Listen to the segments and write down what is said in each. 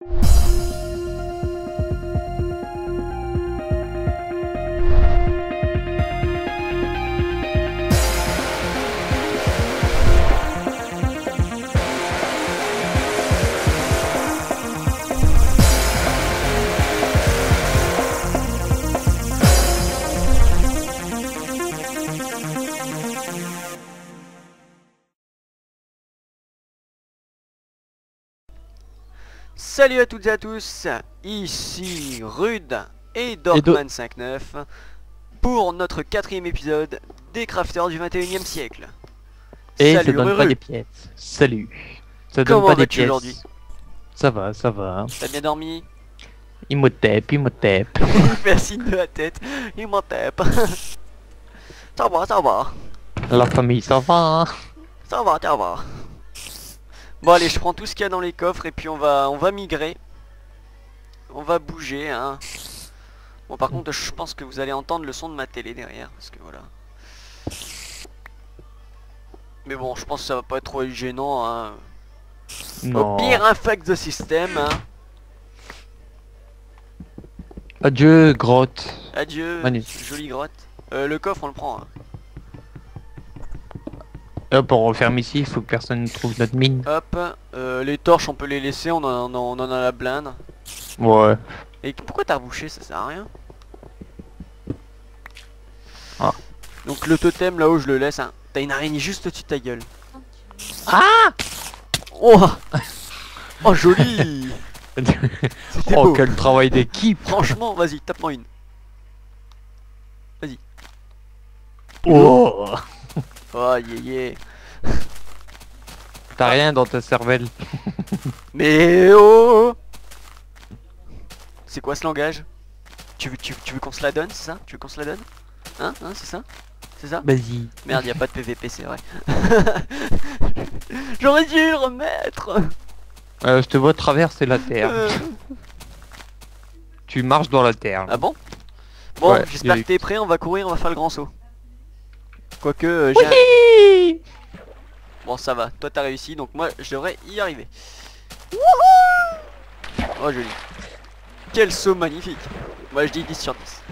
you Salut à toutes et à tous, ici Rude et Dorkman59 pour notre quatrième épisode des crafters du 21 e siècle. Et ça Salut donne pas Ruru, des pièces. Salut. Ça donne comment pas des pièces. aujourd'hui? Ça va, ça va. T'as bien dormi? Imhotep, Imhotep. Merci de la tête, tape. ça va, ça va, La famille, ça va. ça va, ça va. Bon allez, je prends tout ce qu'il y a dans les coffres et puis on va, on va migrer. On va bouger, hein. Bon par contre, je pense que vous allez entendre le son de ma télé derrière, parce que voilà. Mais bon, je pense que ça va pas être trop gênant, hein. Non. Au pire, un de système, hein. Adieu, grotte. Adieu, jolie grotte. Euh, le coffre, on le prend. hein. Hop, on referme ici, il faut que personne ne trouve notre mine. Hop, euh, les torches, on peut les laisser, on en, on en a la blinde. Ouais. Et pourquoi t'as rebouché Ça sert à rien. Ah. Donc le totem là-haut, je le laisse. Hein. T'as une araignée juste au-dessus de ta gueule. Ah Oh Oh joli Oh, beau. quel travail d'équipe. Franchement, vas-y, tape-moi une. Oh. Oh yeah yeah. T'as rien dans ta cervelle. Mais oh C'est quoi ce langage? Tu veux, tu, tu veux qu'on se la donne, c'est ça? Tu veux qu'on se la donne? Hein Hein, c'est ça? C'est ça? Vas-y. Merde, y a pas de PVP, c'est vrai. J'aurais dû le remettre Euh, je te vois traverser la terre. Euh, Tu marches dans la terre. Ah bon? Bon, Ouais, j'espère que t'es prêt, on va courir, on va faire le grand saut. Quoique, euh, j'ai Bon, ça va, toi t'as réussi, donc moi je devrais y arriver. Wouhou oh, joli. Quel saut magnifique Moi je dis 10 sur 10.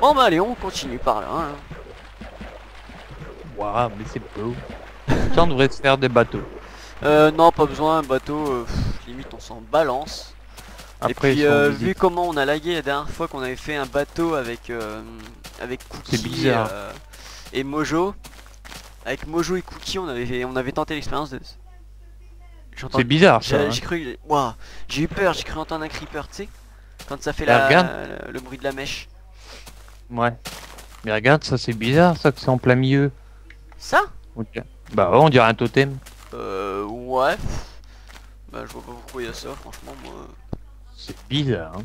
Bon bah allez, on continue par là. hein. Waouh, mais c'est beau. Ça, on devrait se faire des bateaux. Euh, non, pas besoin, un bateau, euh, pff, limite on s'en balance. Après, Et puis euh, vu comment on a lagué la dernière fois qu'on avait fait un bateau avec euh, avec Cookie C'est bizarre. Et Mojo, avec Mojo et Cookie on avait on avait tenté l'expérience de. C'est bizarre ça. J'ai hein. cru, Ouah, j'ai eu peur, j'ai cru entendre un creeper, tu sais, quand ça fait la, le, le bruit de la mèche. Ouais. Mais regarde, ça c'est bizarre ça que c'est en plein milieu. Ça? Bah ouais, on dirait un totem. Euh, ouais. Bah je vois pas pourquoi il y a ça, franchement moi. C'est bizarre. Hein.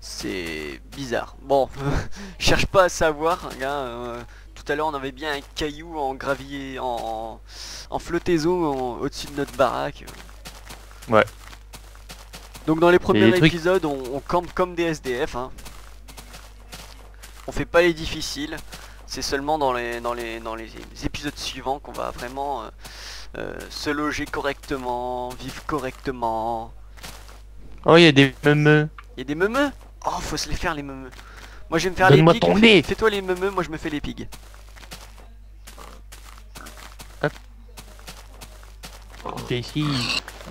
C'est bizarre. Bon, cherche pas à savoir, gars. euh, tout à l'heure, on avait bien un caillou en gravier, en, en, flottaison en- au-dessus de notre baraque. Ouais. Donc dans les premiers trucs- épisodes, on, on campe comme des SDF. Hein. On fait pas les difficiles. C'est seulement dans les, dans, les, dans les épisodes suivants qu'on va vraiment euh, euh, se loger correctement, vivre correctement. Oh, il y a des meumeux. Il y a des meumeux? Oh, faut se les faire les meumeux. Moi je vais me faire les pigs. Fais-toi les meumeux, moi je me fais les pigs. T'es ici.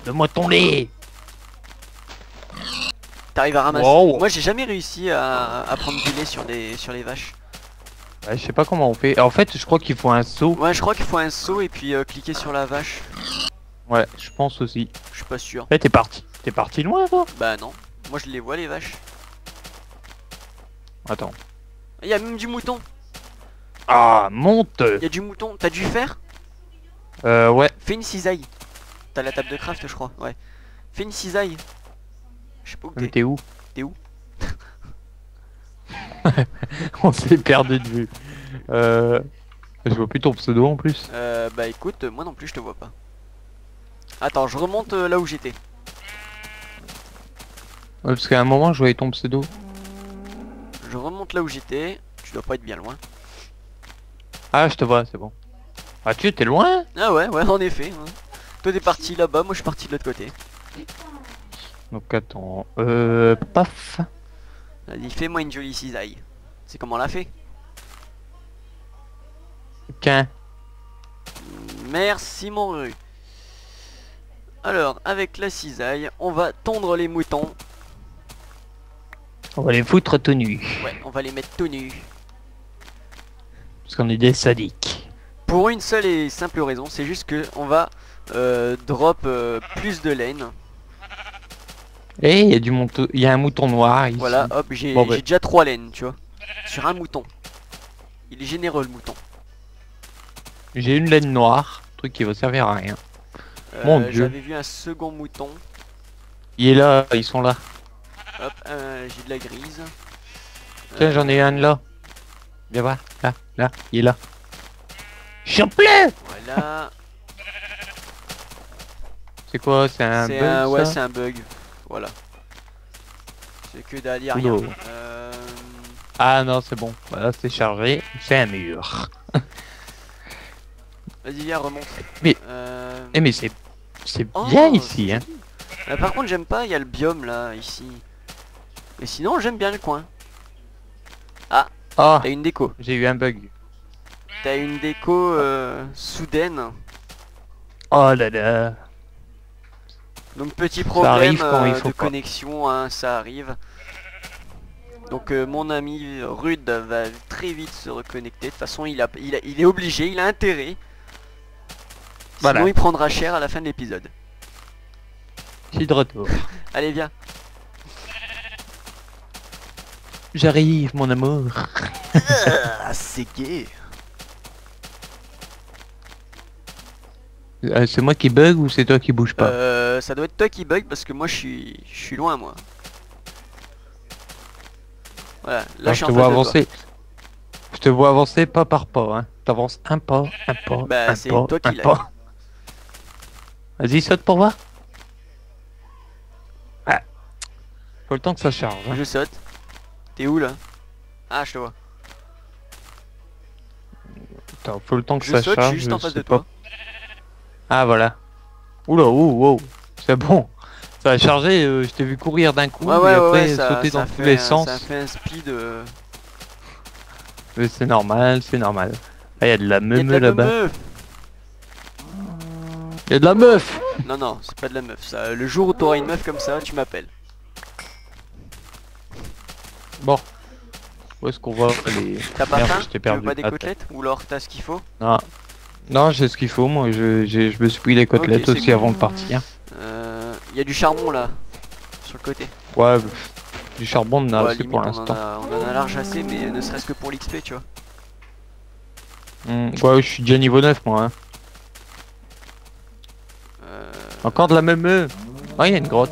Donne-moi ton lait. T'arrives à ramasser. Wow. Moi j'ai jamais réussi à, à prendre du lait sur les, sur les vaches. Ouais, je sais pas comment on fait. En fait, je crois qu'il faut un seau. Ouais, je crois qu'il faut un saut et puis euh, cliquer sur la vache. Ouais, je pense aussi. Je suis pas sûr. Eh, t'es parti. T'es parti loin, toi? Bah non. Moi je les vois les vaches. Attends. Il y a même du mouton. Ah, monte Il y a du mouton. T'as dû faire? Euh, ouais. Fais une cisaille. T'as la table de craft je crois. Ouais. Fais une cisaille. Je sais pas où Mais t'es. t'es où T'es où On s'est perdu de vue. Euh... Je vois plus ton pseudo en plus. Euh, bah écoute, moi non plus je te vois pas. Attends, je remonte euh, là où j'étais. Ouais, parce qu'à un moment, je voyais ton pseudo. Je remonte là où j'étais. Tu dois pas être bien loin. Ah, je te vois, c'est bon. Ah, tu t'es loin? Ah ouais, ouais, en effet. Toi t'es parti là-bas, moi je suis parti de l'autre côté. Donc attends, euh, paf. Vas-y, fais-moi une jolie cisaille. C'est comment on l'a fait? Qu'un. Merci mon rue. Alors, avec la cisaille, on va tondre les moutons. On va les foutre tout nus. Ouais, on va les mettre tout nus. Parce qu'on est des sadiques. Pour une seule et simple raison, c'est juste que on va euh, drop euh, plus de laine. Et il y a du mouton, il y a un mouton noir ici. Voilà, hop, j'ai Bon, bah. déjà trois laines, tu vois. Sur un mouton. Il est généreux le mouton. J'ai une laine noire, truc qui va servir à rien. Mon Euh, Dieu. J'avais vu un second mouton. Il est là, ils sont là. Hop, euh, j'ai de la grise. Tiens, Euh, j'en ai un là. Viens voir, là, là, il est là. Voilà. C'est quoi C'est un bug, un, ouais, ça c'est un bug. Voilà. C'est que dalle, y a Oula. rien. Euh, Ah non, c'est bon. Voilà, c'est chargé. C'est un mur. Vas-y, viens, remonte. Mais- Euh, Eh mais c'est c'est oh, bien ici, hein. Euh, par contre, j'aime pas, il y a le biome là, ici. Mais sinon, j'aime bien le coin. Ah, T'as une déco. j'ai eu un bug. T'as une déco euh, soudaine. Oh là là. Donc petit problème arrive quand il euh, faut de pas. connexion, hein, ça arrive. Donc euh, mon ami Rude va très vite se reconnecter. De toute façon, il, a, il, a- il est obligé, il a intérêt. Voilà. Sinon, il prendra cher à la fin de l'épisode. Je suis de retour. Allez, viens. J'arrive, mon amour. Ah, c'est gay. Euh, c'est moi qui bug ou c'est toi qui bouge pas Euh, ça doit être toi qui bug parce que moi je suis, je suis loin moi. Voilà, là je suis je en te vois toi. avancer. Je te vois avancer pas par pas, hein. T'avances un pas, un pas, Bah, un c'est pas, toi qui un l'as pas. Vas-y, saute pour voir. Ah. Faut le temps que ça charge. hein. Je saute. T'es où là? Ah, je te vois. Attends, faut le temps que Je ça saute, je charge. suis juste en face de toi. pas. Ah voilà. Oula, ouh, wow. C'est bon. Ça a chargé, euh, je t'ai vu courir d'un coup Ouais, et ouais, après ouais, ça, sauter ça dans tous les un- sens. Ça fait un speed. euh, Mais c'est normal, c'est normal. Ah, y a de la là-bas. meuf. Y a de la meuf Non, non, c'est pas de la meuf. Ça, le jour où t'auras une meuf comme ça, tu m'appelles. Bon. Où est-ce qu'on va aller T'as pas faim je t'ai Tu veux perdu. pas des Attends. côtelettes Ou alors t'as ce qu'il faut? Non. Non, j'ai ce qu'il faut, moi. Je, j'ai- je me suis pris les côtelettes aussi cool. avant de partir. Euh, y a du charbon là, sur le côté. Ouais, du charbon, on a Ouais, assez limite, pour l'instant. on en a large assez, mais ne serait-ce que pour l'XP, tu vois. Hmm, Ouais, je suis déjà niveau 9, moi. hein. Euh, Encore de la meumeux. Ah, il y a une grotte.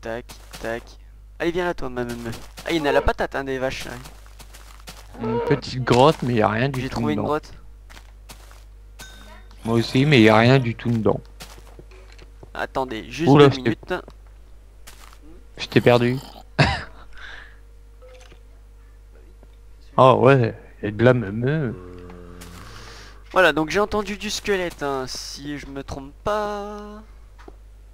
Tac, tac. Allez, viens là, toi, ma meuf. Ah, il y en a la patate, hein, des vaches. là. Une petite grotte, mais il y a rien du J'ai tout trouvé une grotte. Moi aussi, mais il y a rien du tout dedans. Attendez, juste Oula, deux je t'ai- minutes. Je t'ai perdu. oh ouais, a de la meumeux. Voilà, donc j'ai entendu du squelette, hein, si je me trompe pas.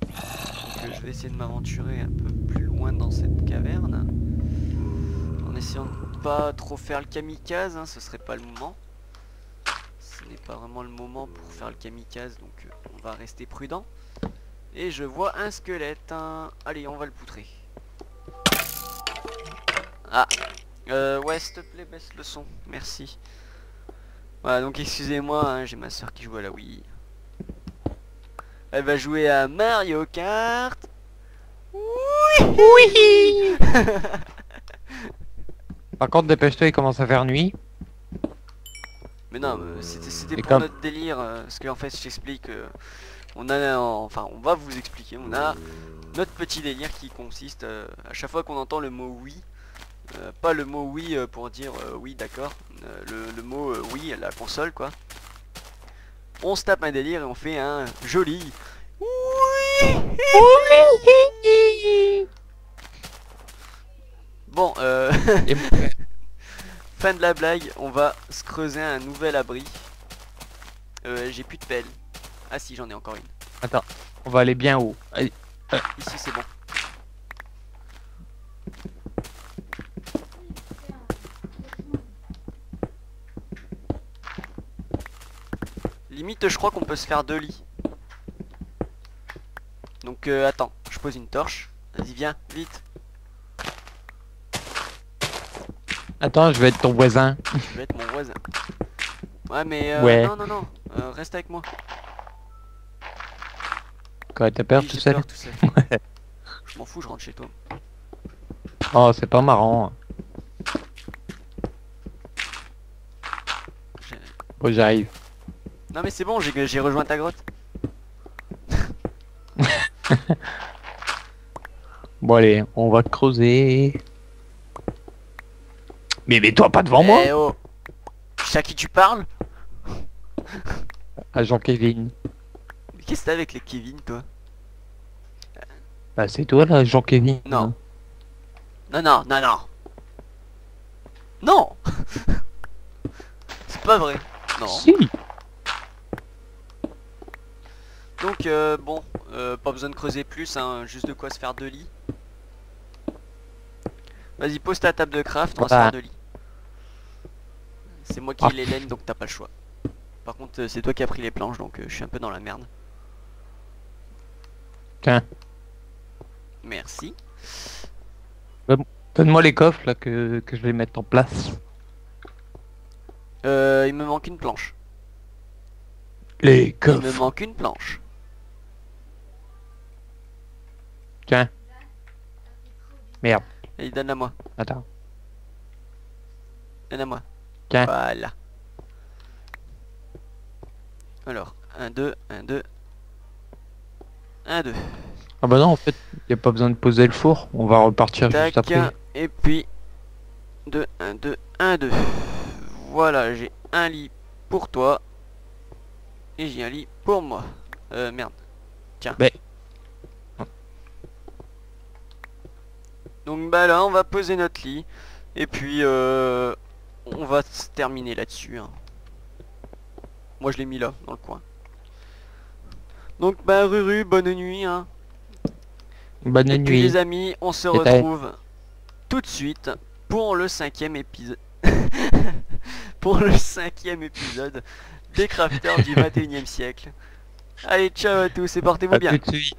Donc, je vais essayer de m'aventurer un peu plus loin dans cette caverne. En essayant de pas trop faire le kamikaze, hein, ce serait pas le moment. Ce n'est pas vraiment le moment pour faire le kamikaze, donc euh, on va rester prudent. Et je vois un squelette. hein. Allez, on va le poutrer. Ah, euh, ouais, s'il te plaît, baisse le son. Merci. Voilà, donc excusez-moi, hein, j'ai ma soeur qui joue à la Wii. Elle va jouer à Mario Kart. Oui Par contre, dépêche-toi, il commence à faire nuit. Mais non, c'était pour comme- notre délire, euh, parce qu'en fait, je t'explique, euh, on a, enfin, on va vous expliquer, on a notre petit délire qui consiste, euh, à chaque fois qu'on entend le mot oui, euh, pas le mot oui euh, pour dire euh, oui d'accord, euh, le, le mot euh, oui, la console quoi, on se tape un délire et on fait un joli oui Bon, euh, fin de la blague, on va se creuser un nouvel abri. Euh, j'ai plus de pelle. Ah si, j'en ai encore une. Attends, on va aller bien haut. Allez. Ici c'est bon. Limite je crois qu'on peut se faire deux lits. Donc euh, attends, je pose une torche. Vas-y viens, vite. Attends, je vais être ton voisin. Je vais être mon voisin. Ouais mais euh, Ouais. non non non, euh, reste avec moi. Quoi, t'as peur Oui, tout seul peur tout seul. Je m'en fous, je rentre chez toi. Oh, c'est pas marrant. Bon, j'arrive. Non mais c'est bon, j'ai j'ai rejoint ta grotte. Bon, allez, on va creuser. Mais mets-toi pas devant moi Eh oh Tu sais à qui tu parles? À Jean-Kévin. Mais Qu'est-ce que t'as avec les Kevin toi? Bah, c'est toi là, Jean-Kévin. Non. Non non non non Non C'est pas vrai. Non. Si Donc euh, bon, euh, pas besoin de creuser plus, hein, juste de quoi se faire deux lits. Vas-y, pose ta table de craft, on va se faire deux lits. C'est moi qui ai les laines, donc t'as pas le choix. Par contre, euh, c'est toi qui as pris les planches, donc euh, je suis un peu dans la merde. Tiens, Merci. donne-moi les coffres là que, que je vais mettre en place. Euh, il me manque une planche. Les Il me coffres. manque une planche. Tiens. Merde. Allez, donne-la moi. Attends. Donne-la moi. Tiens. Voilà. Alors, 1, 2, 1, 2. 1, 2. Ah bah non, en fait, y a pas besoin de poser le four. On va repartir juste Tac, après. et puis 2, 1, 2, 1, 2. Voilà, j'ai un lit pour toi. Et j'ai un lit pour moi. Euh, merde. Tiens. Ben. Donc bah là, on va poser notre lit. Et puis, euh, on va se terminer là-dessus. hein. Moi, je l'ai mis là, dans le coin. Donc bah, Ruru, bonne nuit. Hein. Bonne Et puis nuit. les amis, on se retrouve tout de suite pour le cinquième épisode. pour le cinquième épisode des crafters du 21 e siècle. Allez, ciao à tous et portez-vous bien. tout de suite.